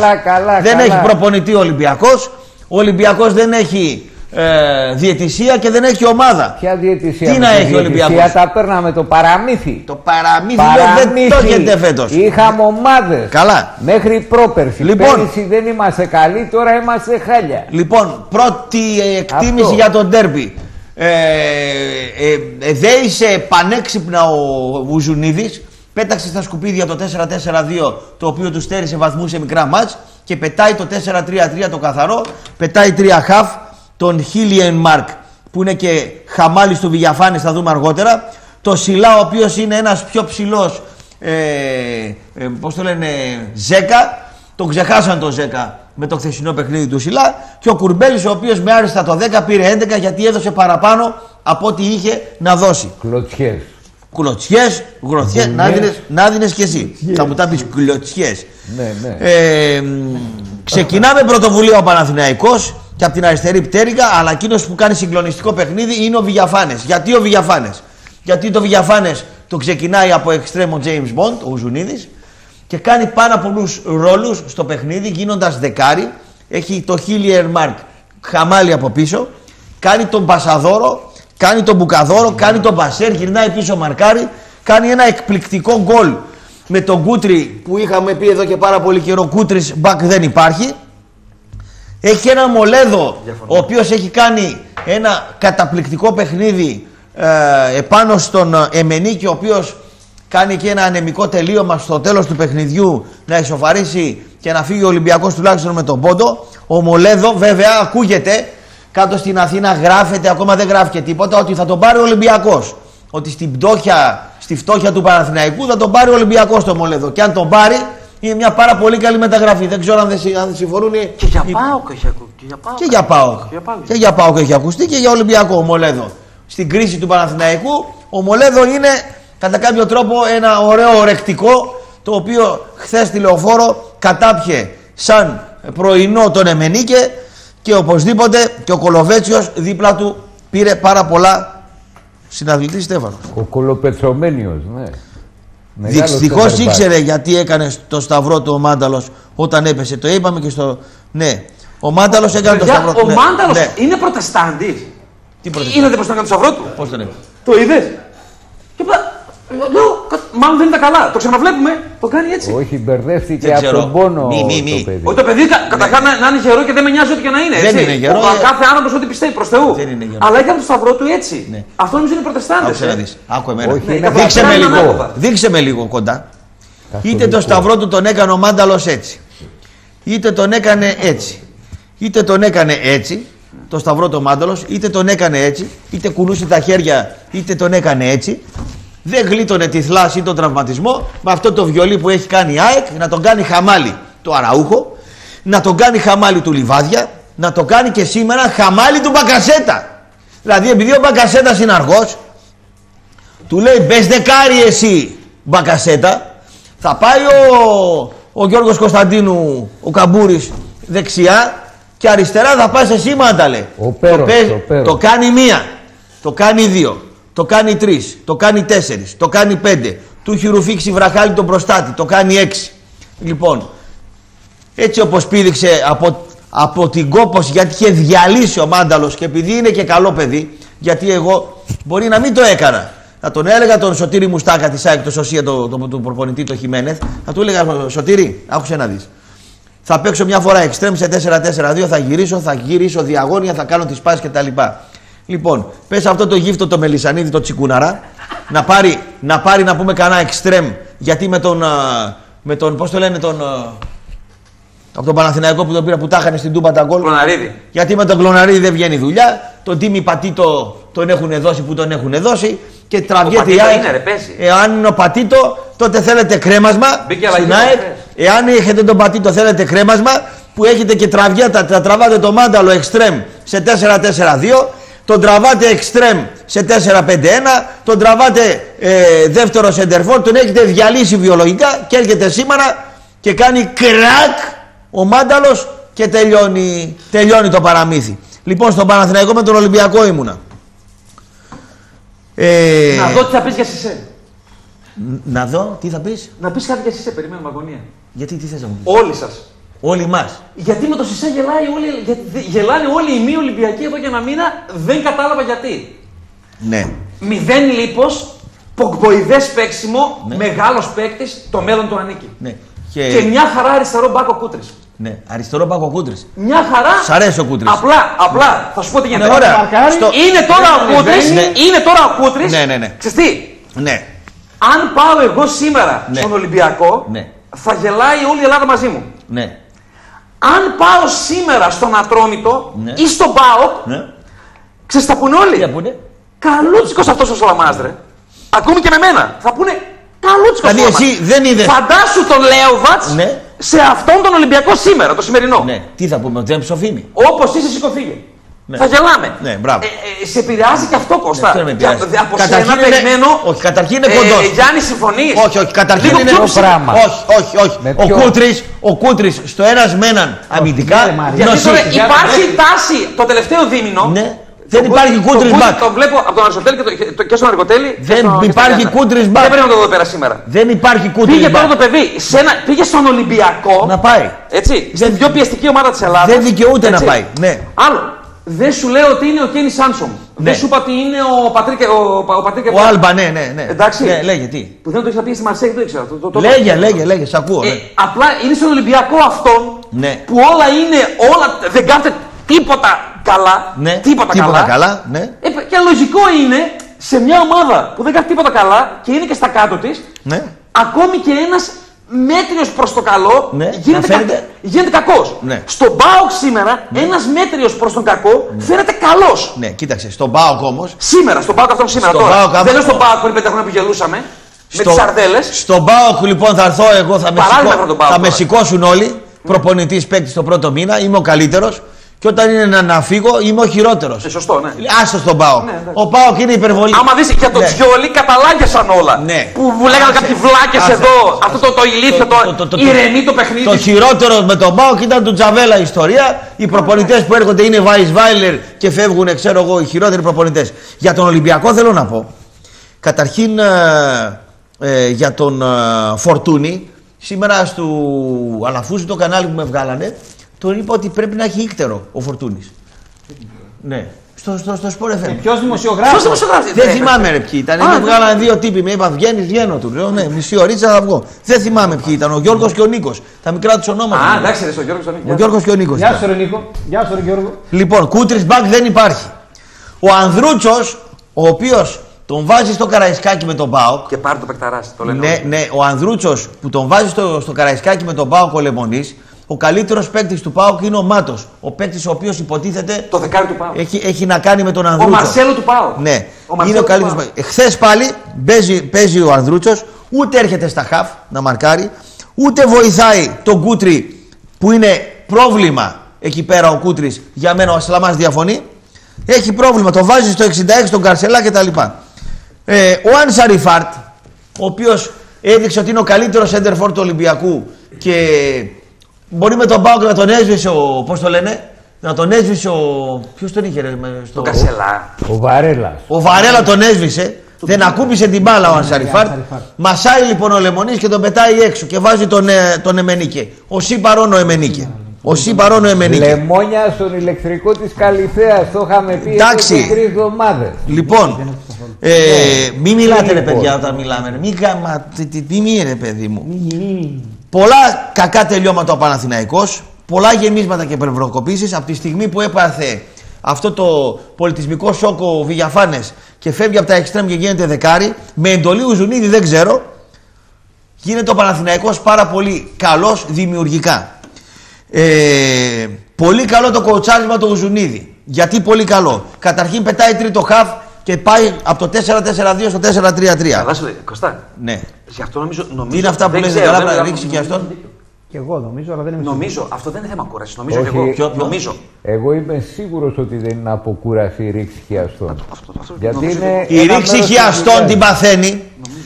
Καλά, καλά, δεν καλά. έχει προπονητή ο Ολυμπιακός. Ο Ολυμπιακός δεν έχει ε, διαιτησία και δεν έχει ομάδα. Ποια διαιτησία. Τι με να τη έχει ο διαιτησία, Ολυμπιακός; Τα παίρναμε το παραμύθι. Το παραμύθι λέω, δεν το έχετε φέτος. Είχαμε ομάδες. Καλά. Μέχρι πρόπερση. Λοιπόν. Πέρυσι δεν είμαστε καλοί, τώρα είμαστε χάλια. Λοιπόν, πρώτη εκτίμηση Αυτό. για τον τέρπι. Ε, ε, ε, δέησε πανέξυπνα ο Βουζουνίδης, πέταξε στα σκουπίδια το 4-4-2 το οποίο τους στέρισε βαθμούς σε μικρά μάτς και πετάει το 4-3-3 το καθαρό, πετάει τρία χαφ, τον Χίλιεν Μάρκ που είναι και χαμάλης του Βηγιαφάνης, θα δούμε αργότερα, το Σιλά ο οποίος είναι ένας πιο ψηλός, ε, ε, πώς το λένε, Ζέκα, τον ξεχάσαν τον Ζέκα με το χθεσινό παιχνίδι του Σιλά και ο Κουρμπέλης ο οποίος με άριστα το 10 πήρε 11 γιατί έδωσε παραπάνω από ό,τι είχε να δώσει. Κλωτσιές. Κλωτσιές, γροθιές, να δίνεις, να δίνεις και εσύ. Θα μου τα πεις κλωτσιές. Ναι, ναι. Ε, μ, ξεκινάμε πρωτοβουλία ο Παναθηναϊκός και από την αριστερή πτέρυγα, αλλά εκείνος που κάνει συγκλονιστικό παιχνίδι είναι ο Βηγιαφάνες. Γιατί ο Βηγιαφάνες; Γιατί το Βηγιαφάνες το ξεκινάει από εξτρέμο James Bond, ο Ζουνίδης, και κάνει πάρα πολλούς ρόλους στο παιχνίδι, γίνοντας δεκάρι. Έχει το Χίλιερ Μάρκ χαμάλι από πίσω, κάνει τον Πασαδόρο, κάνει τον Μπουκαδόρο, κάνει τον Μπασέρ, γυρνάει πίσω μαρκάρι, κάνει ένα εκπληκτικό γκολ με τον Κούτρι που είχαμε πει εδώ και πάρα πολύ καιρό. Κούτρις μπακ δεν υπάρχει. Έχει ένα Μολέδο ο οποίος έχει κάνει ένα καταπληκτικό παιχνίδι ε, επάνω στον ε, Εμενίκη ο οποίος κάνει και ένα ανεμικό τελείωμα στο τέλος του παιχνιδιού να ισοφαρίσει και να φύγει ο Ολυμπιακός τουλάχιστον με τον πόντο. Ο Μολέδο βέβαια ακούγεται κάτω στην Αθήνα γράφεται, ακόμα δεν γράφει και τίποτα, ότι θα τον πάρει ο Ολυμπιακός. Ότι στην πτώχεια, στη φτώχεια του Παναθηναϊκού θα τον πάρει ο Ολυμπιακός το Μολέδο. Και αν τον πάρει είναι μια πάρα πολύ καλή μεταγραφή. Δεν ξέρω αν δεν, συ- αν συμφωνούν οι- Και για οι- Πάοκ έχει ακούσει. Και για Πάοκ. και για ΠΑΟΚ. Και για ΠΑΟΚ. Και για ΠΑΟΚ έχει ακουστεί και για Ολυμπιακό ο Μολέδο. Στην κρίση του Παναθηναϊκού ο Μολέδο είναι κατά κάποιο τρόπο ένα ωραίο ορεκτικό το οποίο χθες στη λεωφόρο κατάπιε σαν πρωινό τον Εμενίκε και οπωσδήποτε και ο Κολοβέτσιος δίπλα του πήρε πάρα πολλά συναθλητή Στέφανος. Ο κολοπετσομένιος, ναι. Μεγάλος Δυστυχώς center back. ήξερε γιατί έκανε το σταυρό του ο Μάνταλος όταν έπεσε. Το είπαμε και στο. Ναι. Ο Μάνταλος έκανε το Παιδιά, σταυρό ο ναι. Μάνταλος Ναι. είναι προτεστάντη. Τι προτεστάντη; Είδατε πώ τον έκανε το σταυρό του; Πώς τον είπε. Το είδες; Και είπα, λέω, κα- μάλλον δεν ήταν καλά. Το ξαναβλέπουμε. Το κάνει έτσι. Όχι, μπερδεύτηκε Δεν από ξέρω. τον πόνο Μη, μη, μη. το παιδί. Όχι το παιδί, κα- καταρχά να, να είναι γερό και δεν με νοιάζει ό,τι και να είναι. Δεν έτσι. είναι γερό, Ο, ε. κάθε άνθρωπος ό,τι πιστεύει προς Θεού. Δεν είναι γερό. Αλλά έκανε το σταυρό του έτσι. Ναι. Αυτό νομίζω είναι προτεστάντες. Άκουσε να δεις. Άκου εμένα. Όχι, Ναι, είναι Δείξε με καθαρά λίγο. ανάποδα. Δείξε με λίγο κοντά. Είτε το Καθολικό. σταυρό του τον έκανε ο Μάνταλος έτσι. Είτε τον έκανε έτσι. Είτε τον έκανε έτσι. Το σταυρό του Μάνταλος. Είτε τον έκανε έτσι. Είτε κουνούσε τα χέρια. Είτε τον έκανε έτσι. Δεν γλίτωνε τη θλάση ή τον τραυματισμό. Με αυτό το βιολί που έχει κάνει η ΑΕΚ. Να τον κάνει χαμάλι το Αραούχο. Να τον κάνει χαμάλι του Λιβάδια. Να το κάνει και σήμερα χαμάλι του Μπακασέτα. Δηλαδή επειδή ο Μπακασέτας είναι αργός του λέει μπες δεκάρι εσύ μπακασέτα θα πάει ο, ο Γιώργος Κωνσταντίνου ο Καμπούρης δεξιά και αριστερά θα πας εσύ μάνταλε Ο Πέρος, το, παίζει- ο Πέρος. το κάνει μία το κάνει δύο το κάνει τρεις το κάνει τέσσερις το κάνει πέντε. Του έχει ρουφήξει βραχάλι τον προστάτη το κάνει έξι. Λοιπόν έτσι όπως πήδηξε από, από την κόπος γιατί είχε διαλύσει ο Μάνταλος και επειδή είναι και καλό παιδί γιατί εγώ μπορεί να μην το έκανα. Θα τον έλεγα τον Σωτήρη Μουστάκα της ΑΕΚ, το Σωσία, το, το, το, προπονητή, το Χιμένεθ. Θα του έλεγα Σωτήρη, άκουσε να δεις. Θα παίξω μια φορά εξτρέμ σε 4-4-2, θα γυρίσω, θα γυρίσω διαγώνια, θα κάνω τις πάσεις κτλ. Λοιπόν, πες αυτό το γύφτο το Μελισανίδη, το τσικούναρα, να πάρει, να πάρει να πούμε κανένα εξτρέμ, γιατί με τον, α, με τον πώς το λένε, τον, α, από τον Παναθηναϊκό που τον πήρα που τα είχαν στην Τούμπα τα γκολ. Κλωναρίδη. Γιατί με τον Κλωναρίδη δεν βγαίνει δουλειά. Τον Τίμη Πατήτο τον έχουν δώσει που τον έχουν δώσει. Και τραβιέται η Πατήτο ΑΕΚ. είναι, ρε, παίζει. Εάν είναι ο Πατήτο, τότε θέλετε κρέμασμα Μπήκε αλλαγή στην ΑΕΚ. προχθές. Εάν έχετε τον Πατήτο, θέλετε κρέμασμα που έχετε και τραβιέτα, τα τραβάτε το μάνταλο εξτρέμ σε 4-4-2. Τον τραβάτε εξτρέμ σε 4-5-1. Τον τραβάτε ε, δεύτερο σεντερφόρ. Τον έχετε διαλύσει βιολογικά και έρχεται σήμερα και κάνει κρακ ο Μάνταλος και τελειώνει, τελειώνει το παραμύθι. Λοιπόν, στον Παναθηναϊκό με τον Ολυμπιακό ήμουνα. Ε, Να δω τι θα πεις για Σισε. να δω, τι θα πεις. Να πεις κάτι για Σισε, περιμένουμε αγωνία. Γιατί τι θες να μου πεις; Όλοι σας. Όλοι μας. Γιατί με το Σισά γελάει όλοι, γιατί δε- γελάνε όλοι οι μη Ολυμπιακοί εδώ και ένα μήνα, δεν κατάλαβα γιατί. Ναι. Μηδέν λίπος, πογκοειδέ παίξιμο, μεγάλος παίκτης, το μέλλον του ανήκει. ναι. Και... Και, μια χαρά αριστερό μπάκο κούτρι. ναι. Αριστερό πάκο κούτρι. Μια χαρά. Σ' αρέσει ο Κούτρης. Απλά, απλά, θα σου πω τι γίνεται. Ναι, ωραία. Μαρκάρι. Στο- Είναι τώρα ο Κούτρι, Ναι. είναι τώρα ο Κούτρι. Ναι, ναι, ναι. Ξέρεις τι, Ναι. αν πάω εγώ σήμερα Ναι. στον Ολυμπιακό, Ναι. θα γελάει όλη η Ελλάδα μαζί μου. Ναι. Αν πάω σήμερα στον Ατρόμητο Ναι. ή στον ΠΑΟΚ, ναι. ξέρεις θα πούνε όλοι. Για πού είναι. Καλούτσικος αυτός ο Σολαμάς, ρε. Ακόμη και με μένα. Θα πούνε καλούτσικος Δηλαδή Σολαμάς. εσύ δεν είδες. Φαντάσου τον Λέοβατς Ναι. σε αυτόν τον Ολυμπιακό σήμερα, το σημερινό. Ναι. Τι θα πούμε, ο Τζέιμς Σοφίνη. Όπως είσαι σηκωθήκε. Ναι. Θα γελάμε. Ναι, μπράβο. Ε, ε, σε επηρεάζει και αυτό, Κώστα. Αυτό δεν με Για- πειράζει. Από Καταρχήν σένα είναι- περιμένω. όχι, καταρχήν είναι ε, κοντός. Γιάννη, συμφωνείς; Όχι, όχι, καταρχήν Λίγο είναι πιο το ψηλά. πράγμα. Όχι, όχι, όχι. Με Ο ποιο; Κούτρης, ο Κούτρης στο ένας με έναν αμυντικά. ναι, Μάρια. Γιατί νοσεί. τώρα υπάρχει τάση το τελευταίο δίμηνο. Ναι. Δεν Το υπάρχει Κούτρι- Κούτρης το back. Κούτρι Το βλέπω από τον Αριστοτέλη και, το, το, και στον Αργοτέλη. και Δεν στο- και στον υπάρχει Γιάννα. Κούτρης back. Δεν πρέπει να το δω πέρα σήμερα. Δεν υπάρχει Κούτρης Πήγε τώρα back. το παιδί, σε ένα, πήγε στον Ολυμπιακό. Να πάει. Έτσι, στην πιο πιεστική ομάδα της Ελλάδας. Δεν δικαιούται να πάει, ναι. Άλλο. Δεν σου λέω ότι είναι ο Κένι Σάνσομ. Ναι. Δεν σου είπα ότι είναι ο Πατρίκ. Ο, ο Πατρίκ Ο Άλμπα, ναι, ναι, ναι. Εντάξει. Ναι, λέγε τι. Που δεν το είχα πει στη Μαρσέη, δεν το ήξερα. Το, το, το- Λέγε, λέγε, λέγε, σ' ακούω. Ε, ναι. απλά είναι στον Ολυμπιακό αυτόν Ναι. που όλα είναι, όλα, δεν κάνετε τίποτα καλά. Ναι, Τίποτα, τίποτα καλά. καλά, ναι. Ε, και λογικό είναι σε μια ομάδα που δεν κάνει τίποτα καλά και είναι και στα κάτω της, Ναι. ακόμη και ένας μέτριος προς το καλό Ναι, γίνεται, να φαίνεται- γίνεται κακός. Ναι. Στον ΠΑΟΚ σήμερα, ένας μέτριος προς τον κακό φαίνεται καλός. Ναι, κοίταξε, στον Πάοκ όμως. Σήμερα, στον Πάοκ αυτόν σήμερα Στον τώρα. ΠΑΟΚ δεν αυτό- λέω στον Πάοκ πριν πέντε χρόνια που γελούσαμε. Με τις σαρδέλες. Στον Πάοκ λοιπόν θα έρθω εγώ, θα με, Παράδειγμα σηκώ- από τον ΠΑΟΚ θα με τώρα. σηκώσουν όλοι. Προπονητής παίκτης το πρώτο μήνα, είμαι ο καλύτερος. Και όταν είναι να, να φύγω, είμαι ο χειρότερος. Ε, σωστό, ναι. Άστο στον Πάοκ. Ναι, εντάξει. ο Πάοκ είναι υπερβολή. Άμα δεις για τον Ναι. Τζιόλι καταλάγιασαν όλα. Ναι. Που μου λέγανε Άσε. κάποιοι βλάκες Άσε. εδώ. Αυτό το, το ηλίθιο, το, Το- το- το- ηρεμεί το παιχνίδι. Το χειρότερος με τον Πάοκ ήταν του Τζαβέλα η ιστορία. Οι προπονητές που έρχονται είναι Βάιλερ και φεύγουν, ξέρω εγώ, οι χειρότεροι προπονητές. Για τον Ολυμπιακό θέλω να πω. Καταρχήν ε, ε, για τον ε, Φορτούνη, σήμερα στο Αλαφούζι το κανάλι που με βγάλανε, τον είπα ότι πρέπει να έχει ήκτερο ο Φορτούνης. Ναι. Στο, στο, στο Sport FM. Ποιος δημοσιογράφος; Ποιος δημοσιογράφος; Δεν ε, θυμάμαι ρε ποιοι ήταν. Α, Με δεν- βγάλανε δύο τύποι. Με είπα βγαίνεις, βγαίνω του. Λέω ναι, μισή ωρίτσα θα βγω. Δεν θυμάμαι ποιοι ήταν. Ο Γιώργος και ο Νίκος. Τα μικρά τους ονόματα. Α, εντάξει, ρε, στο Γιώργος στον Ο Γιώργος και ο Νίκος. Γεια σου, ρε Νίκο. Γεια σου, ρε Γιώργο. Λοιπόν, κούτρις μπακ δεν υπάρχει. Ο Ανδρούτσος, ο οποίος τον βάζει στο καραϊσκάκι με τον Πάοκ. Και πάρει το πεκταράς, το λένε. Ναι, όλοι. ναι, ο Ανδρούτσος που τον βάζει στο, στο καραϊσκάκι με τον Πάοκ ο Λεμονής, ο καλύτερος παίκτης του Πάοκ είναι ο Μάτος. Ο παίκτης ο οποίος υποτίθεται Το δεκάρι του Πάου. έχει, έχει να κάνει με τον Ο Ανδρούτσο. Μαρσέλο του Πάου. Ναι, Ο Μαρσέλο είναι ο του καλύτερος. Πάου. Χθες πάλι παίζει, παίζει ο Ανδρούτσος, ούτε έρχεται στα χαφ να μαρκάρει, ούτε βοηθάει τον Κούτρι που είναι πρόβλημα εκεί πέρα ο Κούτρις. Για μένα ο Ασλαμάς διαφωνεί. Έχει πρόβλημα, το βάζει στο 66 τον Καρσελά κτλ. Ε, ο Αν Σαριφάρτ, ο οποίος έδειξε ότι είναι ο καλύτερος έντερφορ του Ολυμπιακού και μπορεί με τον Πάοκ να τον έσβησε ο. Πώς το λένε, να τον έσβησε ο. Ποιος τον είχε, ρε, με- στο. Το Κασελά. Ο Βαρέλας. Ο Βαρέλα τον έσβησε, δεν ακούμπησε την μπάλα ο Ανσαριφάρτ. Ανσαριφάρτ. Μασάει λοιπόν ο Λεμονής και τον πετάει έξω και βάζει τον, ε, τον Εμενίκε. Ο Σιπαρόν ο Εμενίκε. Ο Σιπαρόν ο Εμενίκε. Λεμόνια στον ηλεκτρικό της Καλυθέας. Το είχαμε πει Εντάξει. εδώ και τρεις εβδομάδες. Λοιπόν, ε, μη μιλάτε ρε Λοιπόν. παιδιά όταν μιλάμε. Ρε. Μη, γαμα- τι, τι, τι μη ρε παιδί μου. Πολλά κακά τελειώματα ο Παναθηναϊκός, πολλά γεμίσματα και υπερβροκοπήσεις από τη στιγμή που έπαθε αυτό το πολιτισμικό σοκ ο Βηγιαφάνες και φεύγει από τα εξτρέμ και γίνεται δεκάρι, με εντολή Ουζουνίδη δεν ξέρω, γίνεται ο Παναθηναϊκός πάρα πολύ καλός δημιουργικά. Ε, πολύ καλό το κοουτσάρισμα του Ουζουνίδη. Γιατί πολύ καλό. Καταρχήν πετάει τρίτο χαφ και πάει από το 4-4-2 στο 4-3-3. Καλά σου λέει, Κωστά. Ναι. Γι' αυτό νομίζω. νομίζω Τι είναι αυτά που δεν λες ξέρω, καλά δεν να ξέρω. ρίξει και αυτόν. Και εγώ νομίζω, αλλά δεν είμαι Νομίζω, αυτό δεν είναι θέμα κούρασης. Νομίζω Όχι. και εγώ. Ποιο- ποιο; Νομίζω. Εγώ είμαι σίγουρος ότι δεν είναι από κούραση η ρήξη χιαστών. Αυτό, αυτό, Γιατί νομίζω είναι και Η ένα ρήξη μέρος της χιαστών δουλειάς. την παθαίνει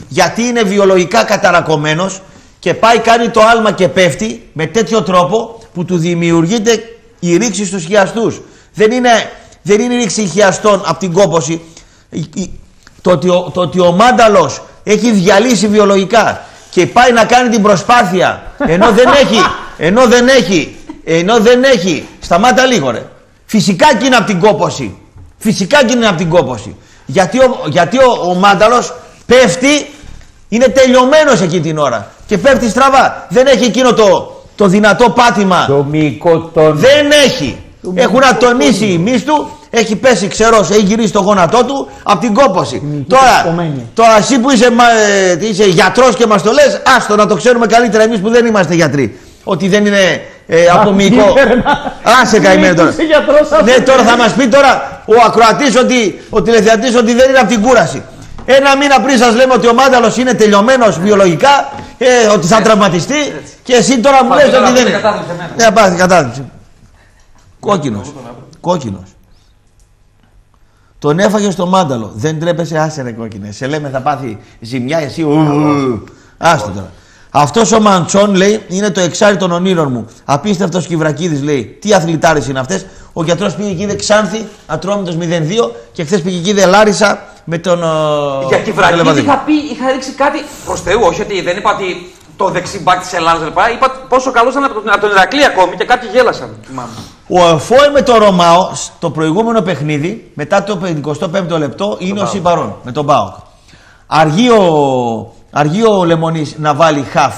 γιατί είναι βιολογικά καταρακωμένος και πάει κάνει το άλμα και πέφτει με τέτοιο τρόπο που του δημιουργείται η ρήξη στους χιαστούς. Δεν είναι, δεν είναι η ρήξη χιαστών από την κόπωση. Η- η- Το ότι, ο, το ότι ο Μάνταλος έχει διαλύσει βιολογικά και πάει να κάνει την προσπάθεια ενώ δεν έχει, Ενώ δεν έχει, ενώ δεν έχει, σταμάτα λίγο ρε. Φυσικά και είναι από την κόποση. Φυσικά και είναι από την κόποση. Γιατί ο, γιατί ο, ο Μάνταλος πέφτει, είναι τελειωμένος εκεί την ώρα. Και πέφτει στραβά. Δεν έχει εκείνο το, το δυνατό πάτημα. Το μυϊκό τόνο. Δεν έχει. Έχουν ατονίσει οι μυς του, έχει πέσει ξερός, έχει γυρίσει το γόνατό του από την κόποση. Μυϊκή Τώρα, κομμένη. τώρα εσύ που είσαι, μα, ε, είσαι γιατρός και μας το λες, άστο να το ξέρουμε καλύτερα εμείς που δεν είμαστε γιατροί. Ότι δεν είναι ε, από μυϊκό. Άσε καημένο τώρα. Είσαι γιατρός, άσε. Ναι, τώρα θα μας πει τώρα ο ακροατής ότι, ο τηλεθεατής ότι δεν είναι από την κούραση. Ένα μήνα πριν σας λέμε ότι ο Μάνταλος είναι τελειωμένος βιολογικά, ε, ότι θα τραυματιστεί και εσύ τώρα μου Πάτε λες τώρα ότι να δεν πείτε είναι. κατάθλιψη εμένα. Ναι, πάθει κατάθλιψη. Κόκκινος. Κόκκινος. Τον έφαγε στο μάνταλο. Δεν τρέπεσαι, άσε ρε κόκκινε. Σε λέμε θα πάθει ζημιά, εσύ. ου, ου, ου. Άστο τώρα. Αυτός ο Μαντσόν λέει είναι το εξάρι των ονείρων μου. Απίστευτος Κυβρακίδης λέει. Τι αθλητάρες είναι αυτές. Ο γιατρός πήγε εκεί δε Ξάνθη, ατρόμητος 0-2 και χθες πήγε εκεί δε Λάρισα με τον. ε, Για τον Κιβρακίδη Λεβαδί. είχα πει, είχα ρίξει κάτι προς Θεού. Όχι ότι δεν είπα ότι το δεξί μπακ της Ελλάδας δεν πάει. Είπα πόσο καλός ήταν από τον, από τον Ηρακλή ακόμη και κάποιοι γέλασαν. Θυμάμαι. Ο Εφόε με το Ρωμάο στο προηγούμενο παιχνίδι, μετά το 55ο λεπτό, είναι ο Σιμπαρόν με τον Μπάουκ. Αργεί ο, αργεί ο Λεμονής να βάλει χαφ.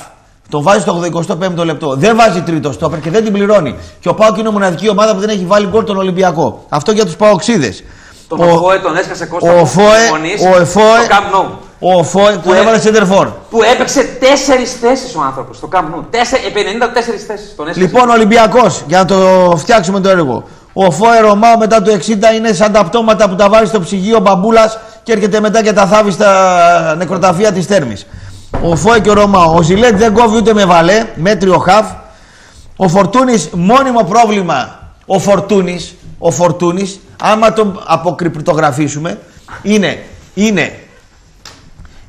Τον βάζει στο 85ο λεπτό. Δεν βάζει τρίτο στόπερ και δεν την πληρώνει. Και ο Πάοκ είναι η μοναδική ομάδα που δεν έχει βάλει γκολ τον Ολυμπιακό. Αυτό για τους Παοξίδες. Τον Οφόε τον έσκασε Κώστα. ο από Οφόε- τις Μονής, ο Οφόε- Στο Camp Nou. Ο Εφόε που ε- έβαλε σέντερφορ. Που έπαιξε τέσσερις θέσεις ο άνθρωπος στο Camp Nou. Τέσσε- επί 94 θέσεις. Τον έσκασε. Λοιπόν, Ολυμπιακός, για να το φτιάξουμε το έργο. Ο Φόε Ρωμάο μετά το 60 είναι σαν τα πτώματα που τα βάζει στο ψυγείο μπαμπούλας και έρχεται μετά και τα θάβει στα νεκροταφεία της Θέρμης. Ο Φόε και ο Ρωμάο. Ο Ζιλέτ δεν κόβει ούτε με βαλέ, μέτριο χαφ. Ο Φορτούνης, μόνιμο πρόβλημα. Ο Φορτούνης, ο Φορτούνης, άμα τον αποκρυπτογραφήσουμε, είναι, είναι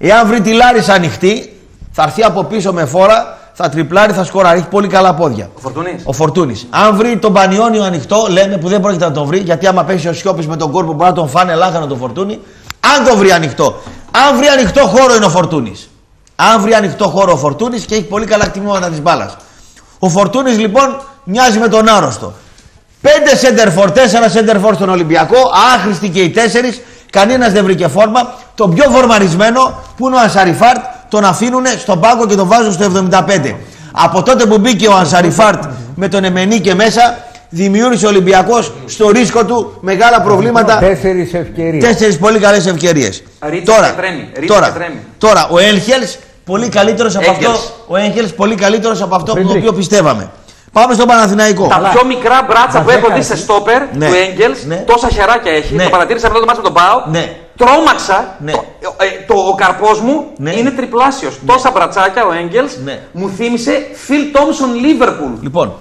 Εάν βρει τη Λάρισα ανοιχτή, θα έρθει από πίσω με φόρα, θα τριπλάρει, θα σκοράρει. Έχει πολύ καλά πόδια. Ο Φορτούνης. Ο Φορτούνης. Αν βρει τον Πανιόνιο ανοιχτό, λέμε που δεν πρόκειται να τον βρει, γιατί άμα πέσει ο Σιώπης με τον κόρπο μπορεί να τον φάνε λάχανο τον Φορτούνη. Αν τον βρει ανοιχτό. Αν βρει ανοιχτό χώρο είναι ο Φορτούνης. Αν βρει ανοιχτό χώρο ο Φορτούνης και έχει πολύ καλά κτιμήματα της μπάλας. Ο Φορτούνης λοιπόν μοιάζει με τον άρρωστο. Πέντε σέντερφορ, τέσσερα σέντερφορ στον Ολυμπιακό, άχρηστοι και οι τέσσερις, κανένας δεν βρήκε φόρμα. Το πιο φορμαρισμένο που είναι ο Ανσαριφάρτ, τον αφήνουν στον πάγκο και τον βάζουν στο 75. Από τότε που μπήκε ο Ανσαριφάρτ με τον Εμενή και μέσα, δημιούργησε ο Ολυμπιακός στο ρίσκο του μεγάλα προβλήματα. Τέσσερις ευκαιρίες. Τέσσερις πολύ καλές ευκαιρίες. Ρίτσε Τώρα, και τρέμει, ρίτσε τώρα, και τρέμει. τώρα, ο Έγχελ πολύ καλύτερος από αυτό, Έγγελς. ο Έγχελς πολύ καλύτερος από αυτό το Φρέντρικ. οποίο πιστεύαμε. Πάμε στον Παναθηναϊκό. Τα πιο μικρά μπράτσα που Μας έχω δει έκανε. σε στόπερ Ναι. του Έγγελ, Ναι. τόσα χεράκια έχει. Ναι. Το παρατήρησα αυτό το μάτι με τον Πάο. Ναι. Τρόμαξα. Ναι. Το, ε, το, ο καρπός μου Ναι. είναι τριπλάσιος. Τόσα μπρατσάκια ο Έγγελ Ναι. μου θύμισε Phil Thompson Liverpool. Λοιπόν,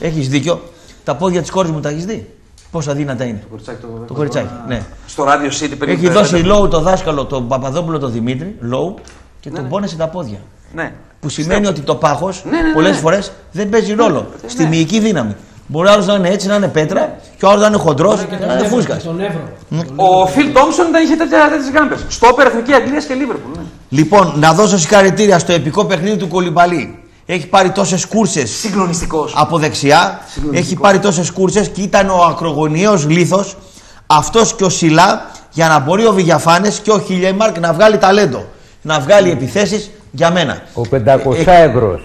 έχεις δίκιο. Τα πόδια της κόρης μου τα έχεις δει; Πόσα δύνατα είναι. Το κοριτσάκι. Ναι. Στο Radio City πριν. Έχει πέντε- δώσει λόγου το δάσκαλο, τον Παπαδόπουλο, τον Δημήτρη, λόγου και τον πόνεσε τα πόδια. Ναι. Που σημαίνει ότι το πάχος Ναι, ναι, ναι. πολλέ φορές δεν παίζει ρόλο στη μυϊκή δύναμη. Μπορεί άλλος να είναι έτσι, να είναι πέτρα, και ο άλλος να είναι χοντρός και να είναι φούσκας. Τον Εύρο. Ο Phil Thompson δεν είχε τέτοια τέτοιες γκάμπε. Στόπερ Εθνική Αγγλίας και Liverpool. Ναι. Λοιπόν, να δώσω συγχαρητήρια στο επικό παιχνίδι του Κολυμπαλή. Έχει πάρει τόσες κούρσες Συγκλονιστικός. από δεξιά. Έχει πάρει τόσες κούρσες και ήταν ο ακρογωνιαίος λίθος αυτός και ο Σιλά για να μπορεί ο Βηγιαφάνες και ο Χιλιέμαρκ να βγάλει ταλέντο. Να βγάλει επιθέσεις για μένα. Ο 500 Ε, ευρώς.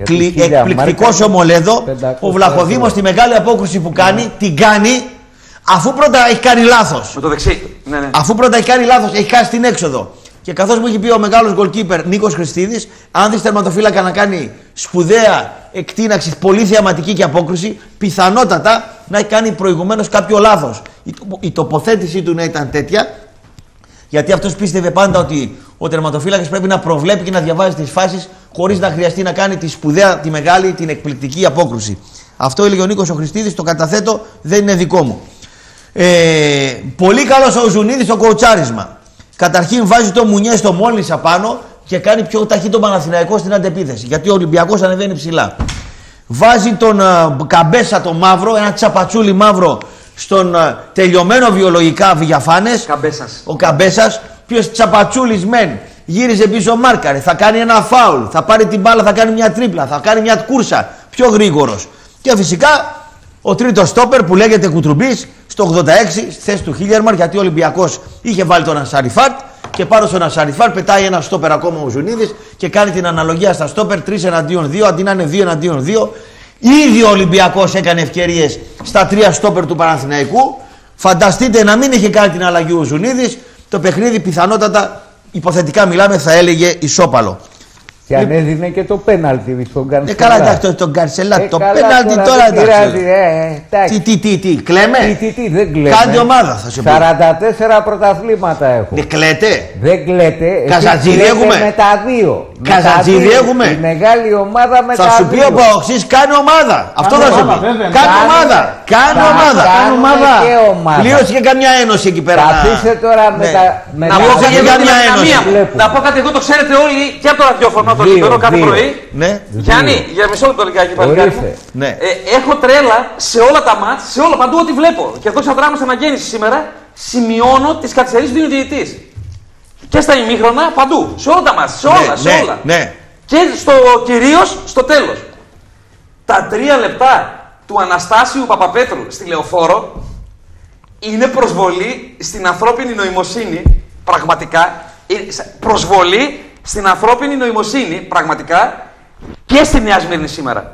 Εκλη, Εκπληκτικός ο Μολέδο. 500 Ο Βλαχοδήμος ευρώς. στη μεγάλη απόκριση που κάνει, την κάνει αφού πρώτα έχει κάνει λάθος. Με το δεξί. Ναι, ναι. Αφού πρώτα έχει κάνει λάθος, έχει χάσει την έξοδο. Και καθώς μου έχει πει ο μεγάλος goalkeeper Νίκος Χριστίδης, αν δεις τερματοφύλακα να κάνει σπουδαία εκτείναξη, πολύ θεαματική και απόκριση, πιθανότατα να έχει κάνει προηγουμένως κάποιο λάθος. Η, το- η τοποθέτησή του να ήταν τέτοια, γιατί αυτός πίστευε πάντα ότι ο τερματοφύλακας πρέπει να προβλέπει και να διαβάζει τις φάσεις χωρίς να χρειαστεί να κάνει τη σπουδαία, τη μεγάλη, την εκπληκτική απόκρουση. Αυτό έλεγε ο Νίκος ο Χριστίδη, το καταθέτω, δεν είναι δικό μου. Ε, πολύ καλός ο Ζουνίδης στο κοουτσάρισμα. Καταρχήν βάζει το μουνιές στο μόλις απάνω και κάνει πιο ταχύ τον Παναθηναϊκό στην αντεπίθεση. Γιατί ο Ολυμπιακός ανεβαίνει ψηλά. Βάζει τον α, Καμπέσα το μαύρο, ένα τσαπατσούλι μαύρο στον α, τελειωμένο βιολογικά Βιγιαφάνες. Καμπέσας. Ο Καμπέσας, ποιος τσαπατσούλης μεν, γύριζε πίσω μάρκαρε, θα κάνει ένα φάουλ, θα πάρει την μπάλα, θα κάνει μια τρίπλα, θα κάνει μια κούρσα. πιο γρήγορος. Και φυσικά ο τρίτος στόπερ που λέγεται Κουτρουμπής στο 86 στη θέση του Χίλιεμαρκ γιατί ο Ολυμπιακός είχε βάλει τον Ανσαριφάρντ και πάνω στον Ανσαριφάρντ πετάει ένα στόπερ ακόμα ο Ζουνίδης και κάνει την αναλογία στα στόπερ 3 εναντίον 2 αντί να είναι 2 εναντίον 2. Ήδη ο Ολυμπιακός έκανε ευκαιρίες στα τρία στόπερ του Παναθηναϊκού. Φανταστείτε να μην είχε κάνει την αλλαγή ο Ζουνίδης, το παιχνίδι πιθανότατα υποθετικά μιλάμε θα έλεγε ισόπαλο. Και αν έδινε και το πέναλτι στον Καρσελά. Ε, καλά, εντάξει, το, τον Καρσελά. Ε, το καλά, πέναλτι τώρα τώρα δεν πειράζει, εντάξει. ε, εντάξει. Τι, τι, τι, τι, κλαίμε; Τι, τι, τι, δεν κλαίμε. Κάντε ομάδα, θα σε πω. 44 πρωταθλήματα έχω. Δεν κλαίτε. Δεν κλαίτε. εσείς Καζατζίδι κλαίτε έχουμε. Με τα δύο. Με τα Καζατζίδι δύο. έχουμε. Η μεγάλη ομάδα με Θα τα σου πει δύο. ο Παοξής κάνει ομάδα. Αυτό θα σου ομάδα, πει. βέβαια. Κάνει Κάνουμε- ομάδα. Κάνει θα ομάδα. κάνουμε ομάδα. και ομάδα. Πλήρωσε και καμιά ένωση εκεί πέρα. να- Καθίστε τώρα με Ναι. τα. με Να τα πω Πλήρωσε κάτι και εγώ την καμιά αδυναμία ένωση. μου. Βλέπουμε. Να πω κάτι εγώ το ξέρετε όλοι και από το ραδιόφωνο το Δύο, λιμπερό κάθε δύο. πρωί. Ναι. Γιάννη, για μισό λεπτό λιγάκι παλικάρι μου. Ορίστε. Ναι. Ε, έχω τρέλα σε όλα τα μάτς, σε όλα παντού ό,τι βλέπω. Και εδώ σαν δράμα αναγέννηση σήμερα σημειώνω τις καθυστερήσεις του διαιτητής. Και στα ημίχρονα παντού. Σε όλα τα μάτς, σε όλα, Ναι, σε ναι, όλα. ναι. Και στο κυρίως στο τέλος. Τα τρία λεπτά του Αναστάσιου Παπαπέτρου στη Λεωφόρο είναι προσβολή στην ανθρώπινη νοημοσύνη, πραγματικά. Είναι σα- προσβολή στην ανθρώπινη νοημοσύνη, πραγματικά, και στη Νέα Σμύρνη σήμερα.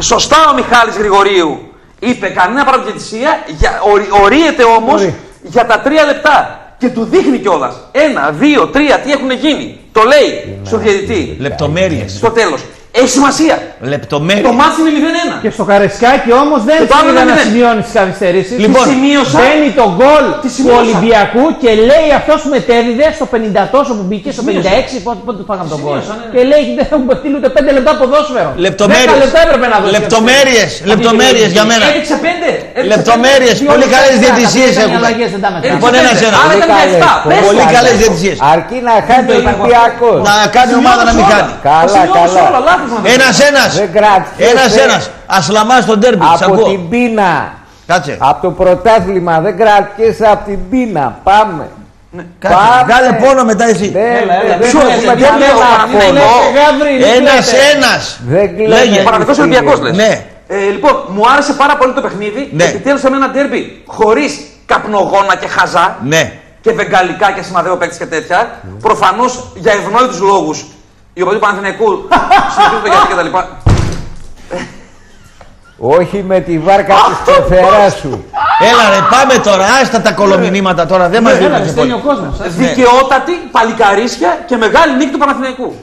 Σωστά ο Μιχάλης Γρηγορίου είπε κανένα παραπληκτησία, για, ορι- ορίεται όμως Ορί. για τα τρία λεπτά. Και του δείχνει κιόλας. Ένα, δύο, τρία, τι έχουν γίνει. Το λέει στον διαιτητή. Λεπτομέρειες. Στο τέλος. Έχει σημασία. Το Λεπτομέρειε. μάτι είναι 0-1. Και στο Καρεσκάκι όμως δεν Και το άλλο είδα είναι να μηδέν. σημειώνεις τις καθυστερήσεις. Λοιπόν, σημείωσα. Μπαίνει το γκολ Τι του σημείωσα. Ολυμπιακού και λέει αυτός που μετέδιδε στο 50 τόσο που μπήκε, στο Σημείωσα. 56, πότε, πότε του φάγαμε τον γκολ. Σημείωσα, ναι, ναι. Και λέει δεν έχουν παιχτεί ούτε 5 λεπτά ποδόσφαιρο. Λεπτομέρειες. 10 λεπτά έπρεπε να δώσει. Λεπτομέρειες, αυτή τη λεπτομέρειες λογική. για μένα. Έδειξε πέντε. έδειξε Λεπτομέρειες. Δύο Πολύ λεπτά καλέ ήταν, διαιτησίες ήταν οι έχουμε. αλλαγές, δεν τα μετράμε. Λοιπόν, ένα πέντε. ένα. Άρα Πολύ ήταν για καλές, 7. πολύ Πες Πολύ τα. καλές διαιτησίες. Αρκεί να χάνει ο το είπα εγώ. Ολυμπιακός. Να κάνει ομάδα να μην κάνει. Καλά, Σημειώνεις καλά. Όλα, λάθος να Ένας δεις. ένας. Δεν κράτησε. Ένας ένας. Ασλαμά στον τέρμπι. Σ' Από ακούω. την πείνα. Κάτσε. Από το πρωτάθλημα δεν κρατιέσαι από την πείνα. Πάμε. Κάτσε. Πάμε. Βγάλε πόνο μετά εσύ. Δεν Έλα, έλα, δεν ποιο έχουμε είναι, κανένα ποιο είναι, πόνο. Παναθηναϊκό. Γαβρίλη, τι Ένας λέτε. ένας. Δεν κλαίμε. Λέγε. Ο Παναθηναϊκός Ολυμπιακός λες. Ναι. Ε, λοιπόν, μου άρεσε πάρα πολύ το παιχνίδι. Ναι. Επιτέλους με ένα ντέρμπι χωρίς καπνογόνα και χαζά. Ναι. Και βεγγαλικά και σημαδέο παίκτης και τέτοια. Προφανώς για ευνόητους λόγους. Οι οποίοι του Παναθηναϊκού συνεχίζουν το γιατί κτλ. Όχι με τη βάρκα της πεθεράς σου. Έλα ρε, πάμε τώρα. Άστα τα κολομηνύματα τώρα. Δεν μας Έλα, δίνουν στέλνει ο κόσμος. ε. Δικαιότατη, παλικαρίσια και μεγάλη νίκη του Παναθηναϊκού.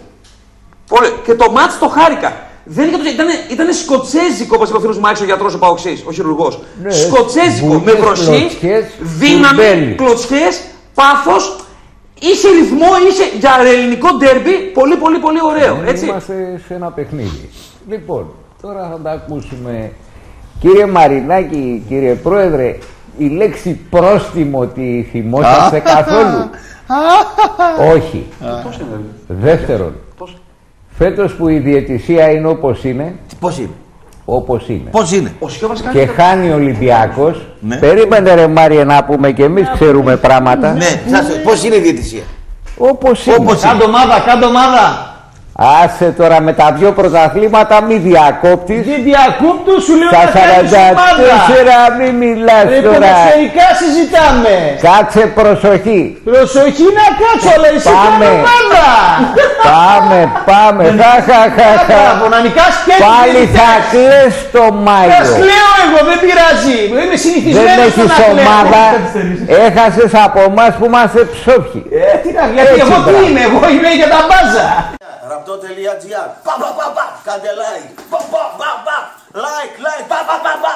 Πολύ. Και το μάτς το χάρηκα. Δεν ήταν, ήταν, ήταν σκοτσέζικο, όπως είπε ο φίλος Μάξο, ο γιατρός ο Παοξής, ο χειρουργός. Ναι, σκοτσέζικο, με βουνές, βροχή, κλωτσιές, δύναμη, τουρμπέλι. κλωτσιές, πάθος. Είχε ρυθμό, είχε για ελληνικό ντέρμπι πολύ πολύ πολύ ωραίο. Έτσι. Είμαστε σε ένα παιχνίδι. Λοιπόν, τώρα θα τα ακούσουμε. Κύριε Μαρινάκη, κύριε Πρόεδρε, η λέξη πρόστιμο τη θυμόσαστε καθόλου; Όχι. Πώς είναι, δηλαδή; Δεύτερον, Πώς; φέτος που η διαιτησία είναι όπως είναι, Πώς είναι; Όπως είναι. Πώς είναι. Ο Σιώβας κάνει Και το- χάνει ο Ολυμπιακός. Ναι. Περίμενε ρε Μάριε να πούμε και εμείς ξέρουμε πράγματα. Ναι, πώς είναι η διαιτησία; Όπως είναι. Όπως Κάντο ομάδα, κάντο ομάδα. Άσε τώρα με τα δύο πρωταθλήματα μη διακόπτεις. Δεν διακόπτω, σου λέω Στα να κάνεις ομάδα. 44 μη μιλάς Ρε, τώρα. ποδοσφαιρικά συζητάμε. Κάτσε προσοχή. Προσοχή να κάτσω, αλλά εσύ Πάμε. κάνω ομάδα. Πάμε, πάμε. Χα, χα, χα, Μπράβο, χα. να νικάς και Πάλι τις θα νίκες. κλαις το Θα Μάιο. κλαίω εγώ, δεν πειράζει. Είμαι Δεν συνηθισμένος στο έχεις να κλαίω. ομάδα. Έχασες από εμάς που είμαστε ψόφοι. Ε, τι να, γιατί Έτσι, εγώ τι μπράβο. είμαι, εγώ είμαι για τα μπάζα. Ραπτό.gr Πα πα πα πα Κάντε like Πα πα πα πα Like like Πα πα πα πα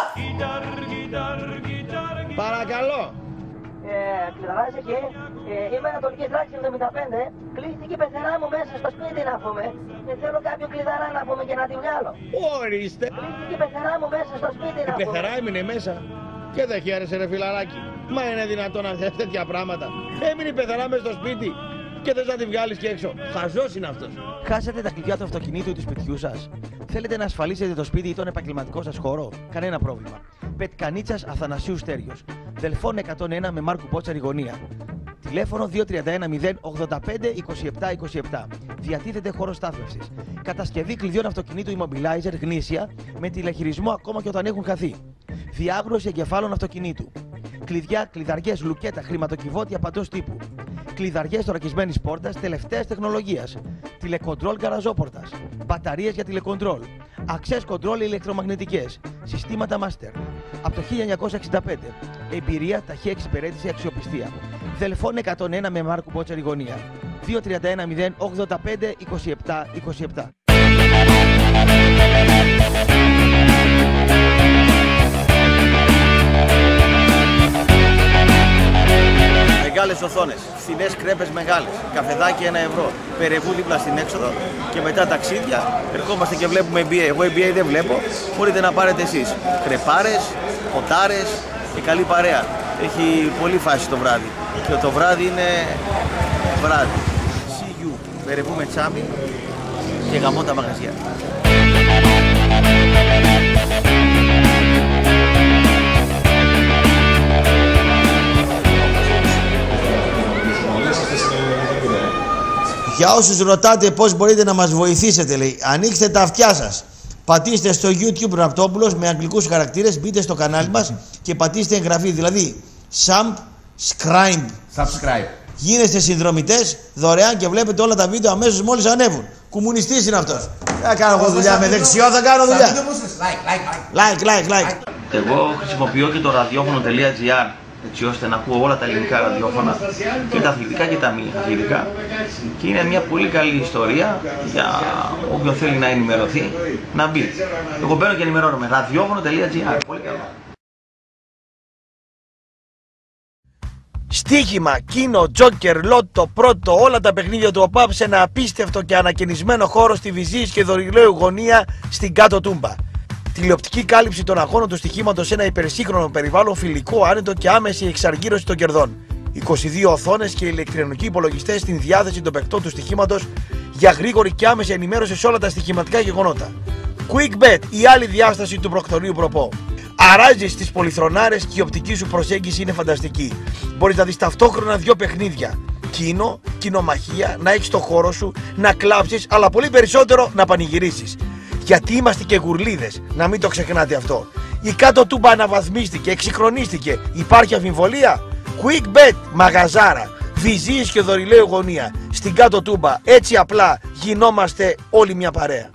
Παρακαλώ. Ε, Ξεδράζει και ε, είμαι Ανατολική Δράξη 75. Κλείστηκε η πεθερά μου μέσα στο σπίτι να πούμε. Και θέλω κάποιο κλειδαρά να πούμε και να τη βγάλω. Ορίστε. Κλείστηκε η πεθερά μου μέσα στο σπίτι να Η πούμε. πεθερά έμεινε μέσα. Και δεν χαίρεσε ρε φιλαράκι. Μα είναι δυνατόν να θες τέτοια πράγματα. Έμεινε η πεθερά μέσα στο σπίτι. Και θες να τη βγάλεις και έξω. Χαζός είναι αυτός. Χάσατε τα κλειδιά του αυτοκινήτου ή του σπιτιού σας; Θέλετε να ασφαλίσετε το σπίτι ή τον επαγγελματικό σας χώρο; Κανένα πρόβλημα. Πετκανίτσας Αθανασίου Στέριο. Δελφών 101 με Μάρκου Πότσαρη γωνία. Τηλέφωνο 231 085 27 27. Διατίθεται χώρος στάθμευσης. Κατασκευή κλειδιών αυτοκινήτου immobilizer γνήσια με τηλεχειρισμό ακόμα και όταν έχουν χαθεί. Διάγνωση εγκεφάλων αυτοκινήτου. Κλειδιά, κλειδαριές, λουκέτα, χρηματοκιβώτια παντό τύπου. Κλειδαριές θωρακισμένης πόρτας τελευταίας τεχνολογίας. Τηλεκοντρόλ γαραζόπορτα. Μπαταρίες για τηλεκοντρόλ. Access control ηλεκτρομαγνητικές. Συστήματα master. Από το 1965. Εμπειρία, ταχεία εξυπηρέτηση, αξιοπιστία. Δελφών 101 με Μάρκου Μπότσαρη γωνία. 231 085 27 27. Μεγάλες οθόνες, φθηνές κρέπες μεγάλες, καφεδάκι 1 ευρώ, περεβού δίπλα στην έξοδο και μετά ταξίδια. Ερχόμαστε και βλέπουμε NBA. Εγώ NBA δεν βλέπω, μπορείτε να πάρετε εσείς. Κρεπάρες, ποτάρες και καλή παρέα. Έχει πολύ φάση το βράδυ. Και το βράδυ είναι βράδυ. See you. Περεβού με τσάμι και γαμώ τα μαγαζιά. Για όσους ρωτάτε πώς μπορείτε να μας βοηθήσετε λέει, ανοίξτε τα αυτιά σας. Πατήστε στο YouTube Ραπτόπουλος με αγγλικούς χαρακτήρες, μπείτε στο κανάλι μας και πατήστε εγγραφή. Δηλαδή, subscribe. Subscribe. Γίνεστε συνδρομητές δωρεάν και βλέπετε όλα τα βίντεο αμέσως μόλις ανέβουν. Κουμουνιστής είναι αυτός. Δεν θα κάνω εγώ δουλειά με δεξιό, θα κάνω δουλειά. Like, like, like. Εγώ χρησιμοποιώ και το ραδιόφωνο.gr έτσι ώστε να ακούω όλα τα ελληνικά ραδιόφωνα και τα αθλητικά και τα μη αθλητικά και είναι μια πολύ καλή ιστορία για όποιον θέλει να ενημερωθεί να μπει. Εγώ μπαίνω και ενημερώνομαι. ραδιόφωνο.gr Πολύ καλό. Στίχημα, κίνο, τζόκερ, λότο, πρώτο, όλα τα παιχνίδια του ΟΠΑΠ σε ένα απίστευτο και ανακαινισμένο χώρο στη Βυζής και Δωρηλαίου γωνία στην κάτω τούμπα. Τηλεοπτική κάλυψη των αγώνων του στοιχήματος σε ένα υπερσύγχρονο περιβάλλον φιλικό, άνετο και άμεση εξαργύρωση των κερδών. 22 οθόνες και ηλεκτρονικοί υπολογιστές στην διάθεση των παικτών του στοιχήματος για γρήγορη και άμεση ενημέρωση σε όλα τα στοιχηματικά γεγονότα. Quick Bet, η άλλη διάσταση του προκτορείου προπό. Αράζεις στι πολυθρονάρες και η οπτική σου προσέγγιση είναι φανταστική. Μπορείς να δεις ταυτόχρονα δύο παιχνίδια. Κίνο, κοινομαχία, να έχεις το χώρο σου, να κλάψεις, αλλά πολύ περισσότερο να πανηγυρίσεις. Γιατί είμαστε και γουρλίδες, να μην το ξεχνάτε αυτό. Η κάτω τούμπα αναβαθμίστηκε, εξυγχρονίστηκε. Υπάρχει αμφιβολία; Quick bet, μαγαζάρα. Βυζής και δωρηλαίου γωνία. Στην κάτω τούμπα. Έτσι απλά γινόμαστε όλοι μια παρέα.